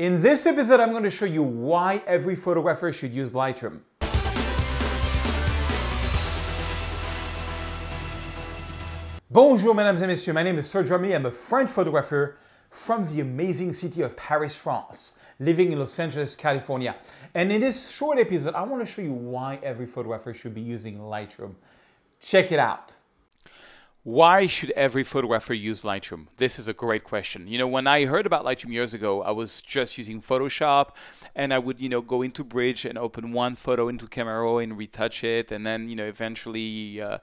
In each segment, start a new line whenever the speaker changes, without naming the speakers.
In this episode, I'm going to show you why every photographer should use Lightroom. Bonjour, mesdames et messieurs. My name is Serge Ramelli. I'm a French photographer from the amazing city of Paris, France, living in Los Angeles, California. And in this short episode, I want to show you why every photographer should be using Lightroom. Check it out. Why should every photographer use Lightroom? This is a great question. You know, when I heard about Lightroom years ago, I was just using Photoshop and I would, you know, go into Bridge and open one photo into Camera Raw and retouch it. And then, you know, eventually, uh,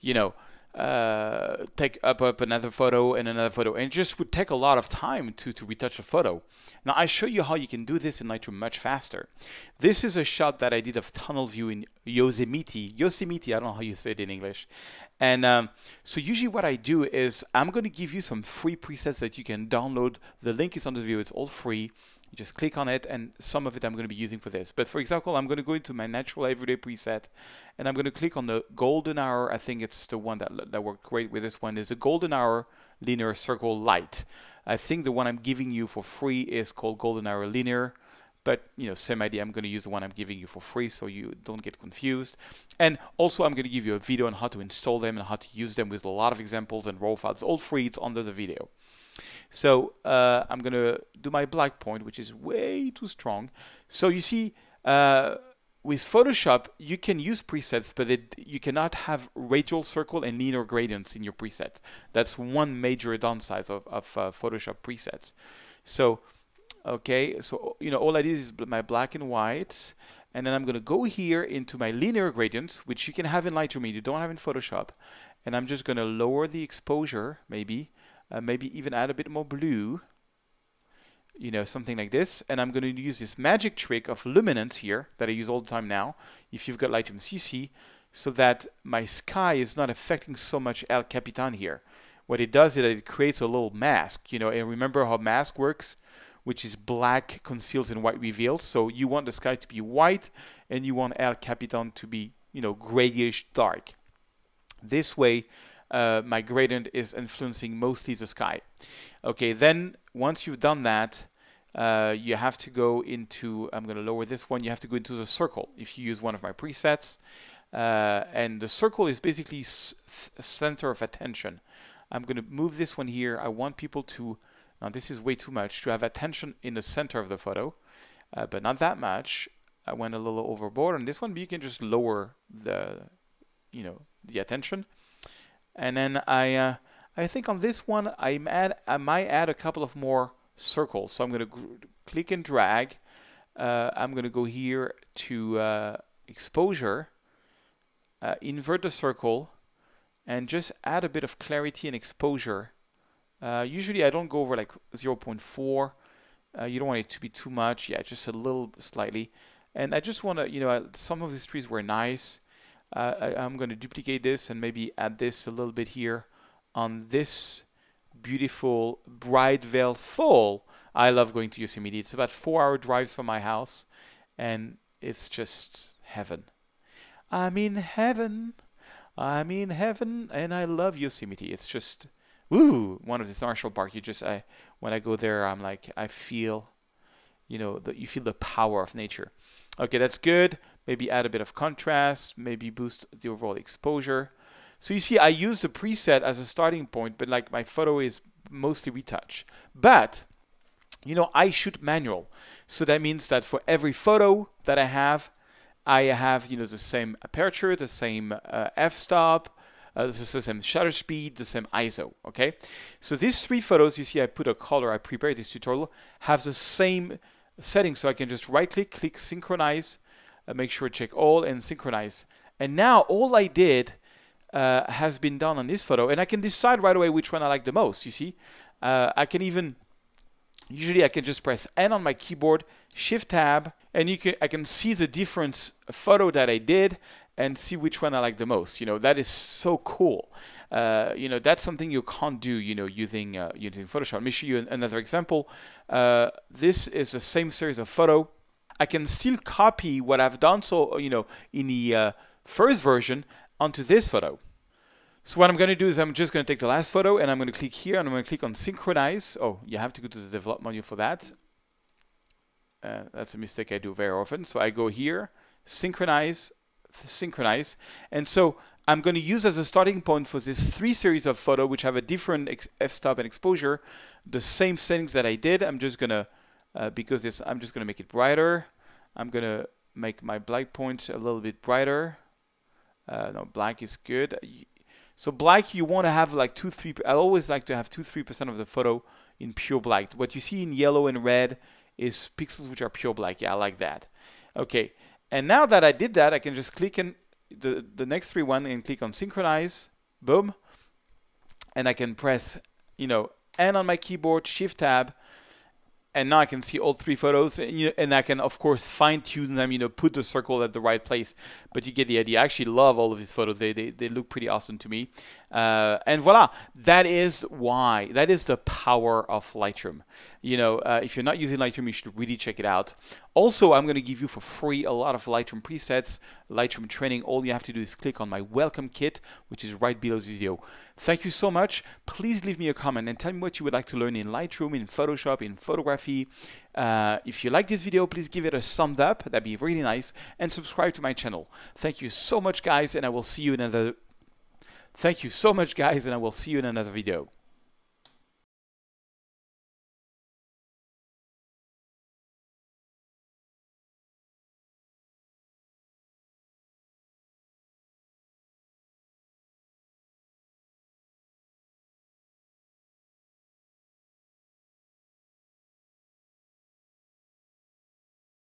you know, uh, take up, up another photo and another photo. And it just would take a lot of time to, to retouch a photo. Now I show you how you can do this in Lightroom much faster. This is a shot that I did of tunnel view in Yosemite. Yosemite, I don't know how you say it in English. And um, so usually what I do is I'm going to give you some free presets that you can download. The link is on the video. It's all free. You just click on it and some of it I'm going to be using for this. But for example, I'm going to go into my natural everyday preset and I'm going to click on the golden hour. I think it's the one that, that worked great with this one is the golden hour linear circle light. I think the one I'm giving you for free is called golden hour linear but you know same idea i'm going to use the one i'm giving you for free so you don't get confused and also i'm going to give you a video on how to install them and how to use them with a lot of examples and raw files all free it's under the video so uh, I'm going to do my black point, which is way too strong. So you see, uh, with Photoshop, you can use presets, but it, you cannot have radial circle and linear gradients in your preset. That's one major downside of, of uh, Photoshop presets. So, okay, so you know all I did is my black and white, and then I'm going to go here into my linear gradients, which you can have in Lightroom, you don't have in Photoshop, and I'm just going to lower the exposure, maybe, uh, maybe even add a bit more blue you know something like this and I'm going to use this magic trick of luminance here that I use all the time now if you've got Lightroom CC so that my sky is not affecting so much El Capitan here. What it does is that it creates a little mask you know and remember how mask works which is black conceals and white reveals so you want the sky to be white and you want El Capitan to be you know grayish dark this way uh, my gradient is influencing mostly the sky. Okay, then once you've done that, uh, you have to go into, I'm going to lower this one, you have to go into the circle if you use one of my presets. Uh, and the circle is basically center of attention. I'm going to move this one here. I want people to, now this is way too much, to have attention in the center of the photo, uh, but not that much. I went a little overboard on this one, but you can just lower the, you know, the attention. And then I, uh, I think on this one, I, add, I might add a couple of more circles. So I'm going to click and drag. Uh, I'm going to go here to uh, exposure, uh, invert the circle, and just add a bit of clarity and exposure. Uh, usually I don't go over like 0.4. Uh, you don't want it to be too much. Yeah, just a little slightly. And I just want to, you know, some of these trees were nice. Uh, I, am going to duplicate this and maybe add this a little bit here on this beautiful Bridalveil Fall. I love going to Yosemite. It's about four hour drives from my house and it's just heaven. I'm in heaven. I'm in heaven and I love Yosemite. It's just ooh, one of these national park. You just I when I go there I'm like I feel you know that you feel the power of nature. Okay, that's good maybe add a bit of contrast, maybe boost the overall exposure. So you see, I use the preset as a starting point, but like my photo is mostly retouch. But, you know, I shoot manual. So that means that for every photo that I have, I have, you know, the same aperture, the same uh, f-stop, uh, this is the same shutter speed, the same ISO, okay? So these three photos, you see I put a color, I prepared this tutorial, have the same settings. So I can just right click, click synchronize, uh, make sure check all and synchronize. And now all I did uh, has been done on this photo and I can decide right away which one I like the most, you see. Uh, I can even, usually I can just press N on my keyboard, Shift Tab, and you can I can see the different photo that I did and see which one I like the most. You know, that is so cool. Uh, you know, that's something you can't do, you know, using uh, using Photoshop. Let me show you another example. Uh, this is the same series of photo I can still copy what I've done so you know in the uh, first version onto this photo. So what I'm going to do is I'm just going to take the last photo and I'm going to click here and I'm going to click on synchronize. Oh, you have to go to the develop menu for that. uh, that's a mistake I do very often. So I go here, synchronize, synchronize. And so I'm going to use as a starting point for this three series of photo, which have a different f-stop and exposure, the same settings that I did. I'm just going to, uh, because this, I'm just going to make it brighter. I'm going to make my black point a little bit brighter. Uh, no, black is good. So black, you want to have like two, three. I always like to have two, three percent of the photo in pure black. What you see in yellow and red is pixels which are pure black. Yeah, I like that. Okay, and now that I did that, I can just click in the, the next three one and click on synchronize. Boom. And I can press, you know, N on my keyboard, Shift Tab, and now I can see all three photos, and, you know, and I can of course fine tune them, you know, put the circle at the right place. But you get the idea. I actually love all of these photos. They they, they look pretty awesome to me. Uh, and voila, that is why. That is the power of Lightroom. You know, uh, if you're not using Lightroom, you should really check it out. Also, I'm going to give you for free a lot of Lightroom presets, Lightroom training. All you have to do is click on my welcome kit, which is right below this video. Thank you so much. Please leave me a comment and tell me what you would like to learn in Lightroom, in Photoshop, in photography. Uh, if you like this video, please give it a thumbs up. That'd be really nice. And subscribe to my channel. Thank you so much, guys, and I will see you in another. Thank you so much, guys, and I will see you in another video.